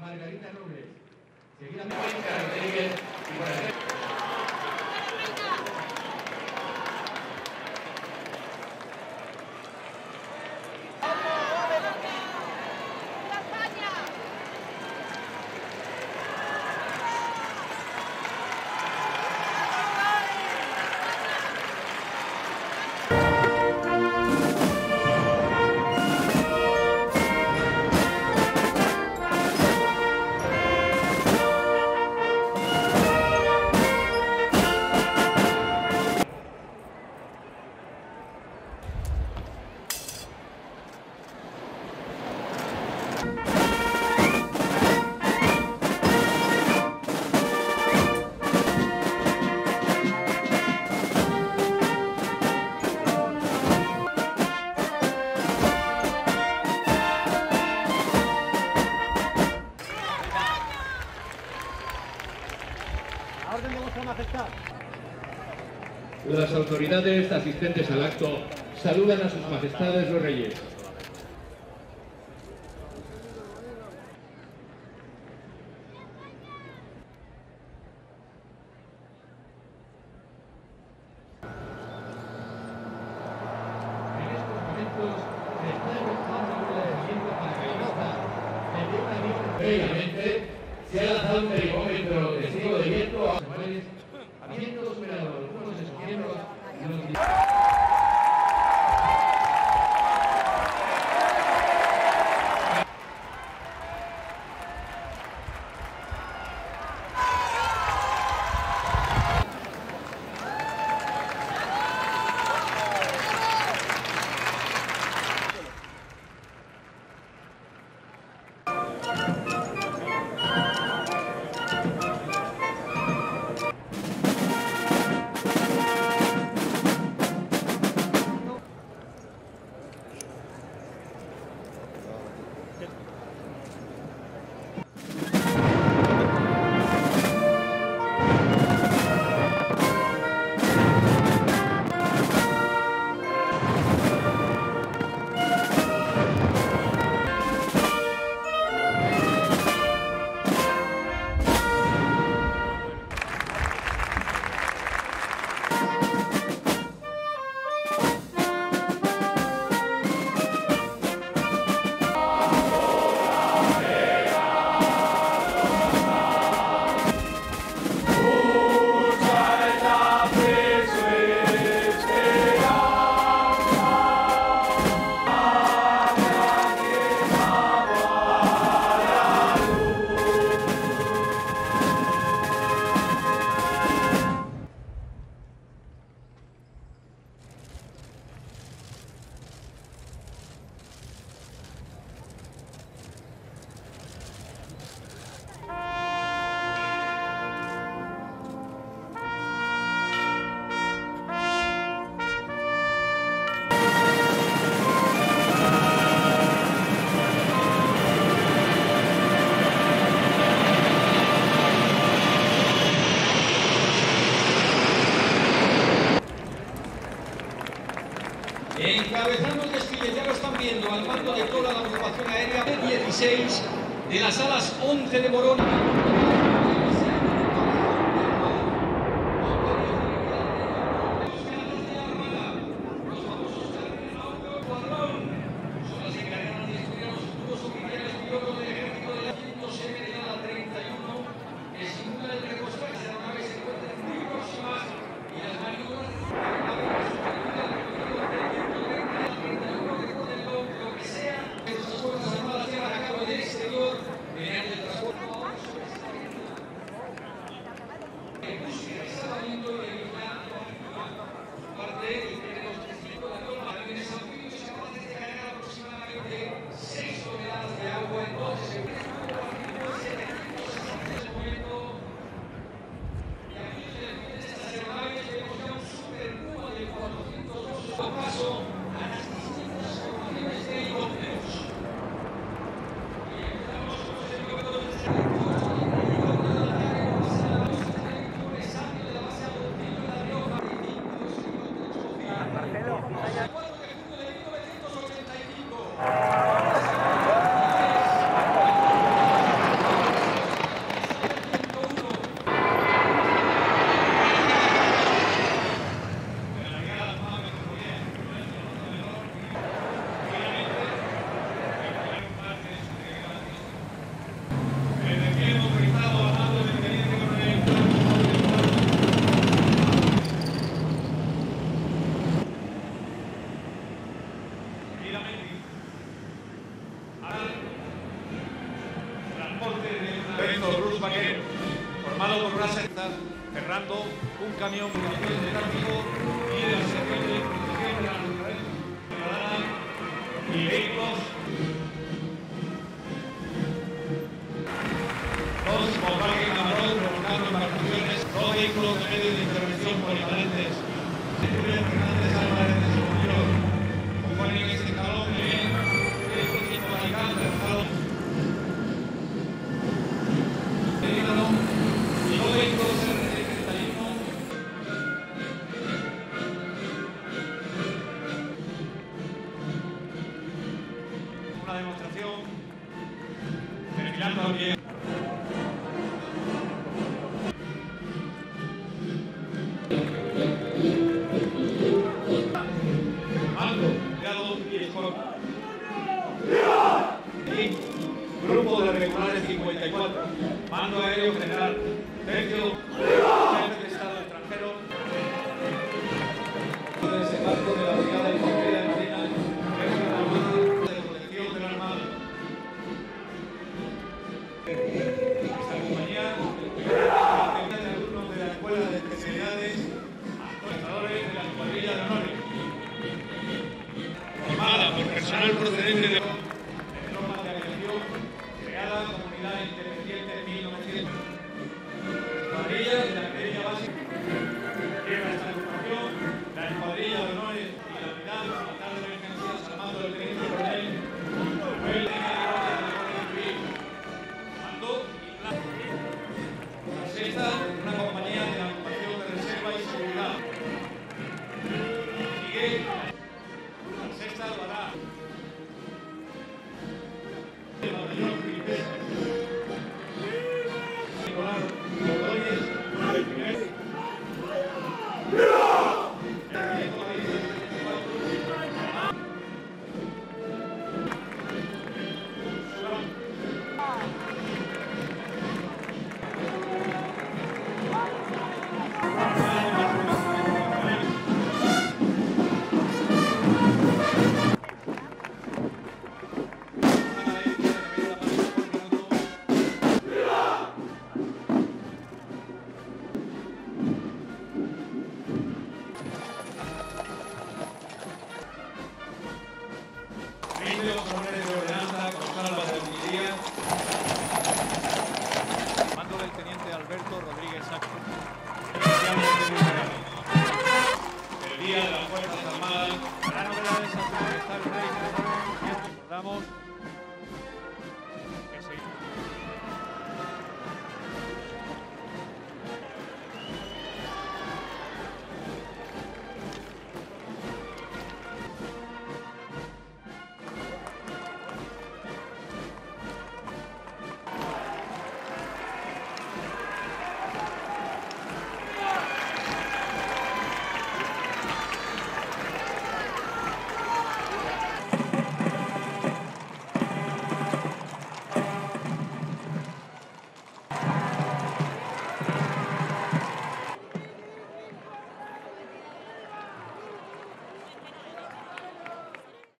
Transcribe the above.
Margarita Robles. Seguidamente, Rodríguez y Las autoridades asistentes al acto saludan a sus majestades los reyes. Previamente se ha lanzado un termómetro testigo de viento a Encabezando el desfile, ya lo están viendo, al mando de toda la agrupación aérea B-16 de las alas 11 de Morón. seis toneladas de agua, entonces Ya. Mando, grado y escolta. Y grupo de las regulares 54. Mando aéreo general. Sergio. presidente de...